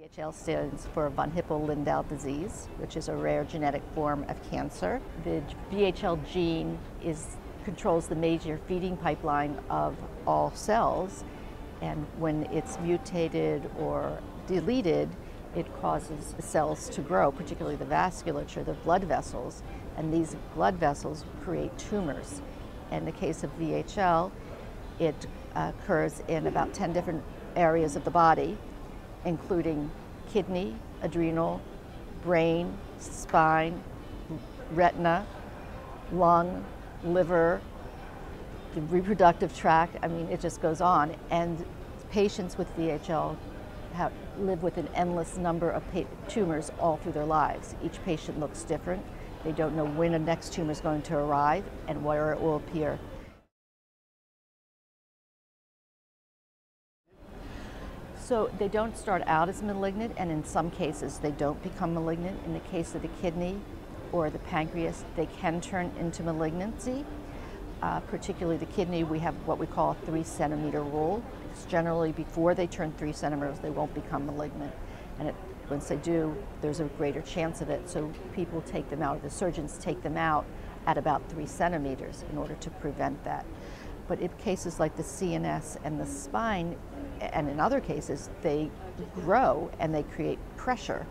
VHL stands for von Hippel-Lindau disease, which is a rare genetic form of cancer. The VHL gene is, controls the major feeding pipeline of all cells, and when it's mutated or deleted, it causes cells to grow, particularly the vasculature, the blood vessels, and these blood vessels create tumors. In the case of VHL, it uh, occurs in about 10 different areas of the body, including kidney, adrenal, brain, spine, retina, lung, liver, the reproductive tract. I mean, it just goes on. And patients with VHL have, live with an endless number of tumors all through their lives. Each patient looks different. They don't know when a next tumor is going to arrive and where it will appear. So they don't start out as malignant, and in some cases they don't become malignant. In the case of the kidney or the pancreas, they can turn into malignancy. Uh, particularly the kidney, we have what we call a three centimeter rule. It's generally before they turn three centimeters, they won't become malignant. And it, once they do, there's a greater chance of it. So people take them out, the surgeons take them out at about three centimeters in order to prevent that. But in cases like the CNS and the spine, and in other cases, they grow and they create pressure,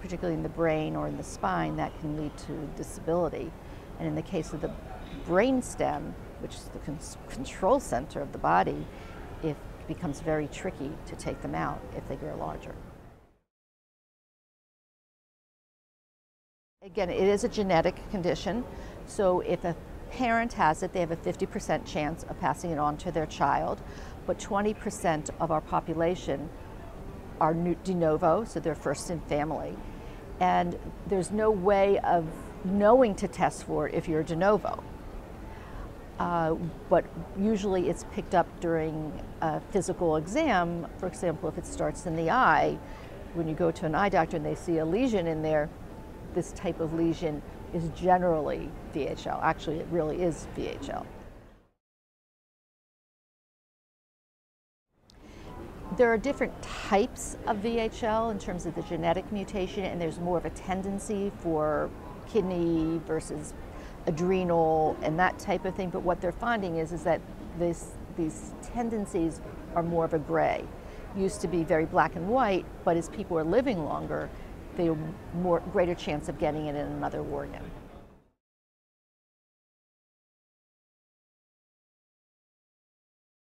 particularly in the brain or in the spine, that can lead to disability. And in the case of the brain stem, which is the con control center of the body, it becomes very tricky to take them out if they grow larger. Again, it is a genetic condition, so if a parent has it, they have a 50% chance of passing it on to their child, but 20% of our population are de novo, so they're first in family. And there's no way of knowing to test for it if you're de novo. Uh, but usually it's picked up during a physical exam. For example, if it starts in the eye, when you go to an eye doctor and they see a lesion in there, this type of lesion is generally VHL. Actually, it really is VHL. There are different types of VHL in terms of the genetic mutation, and there's more of a tendency for kidney versus adrenal and that type of thing. But what they're finding is, is that this, these tendencies are more of a gray. Used to be very black and white, but as people are living longer, they have more greater chance of getting it in another organ.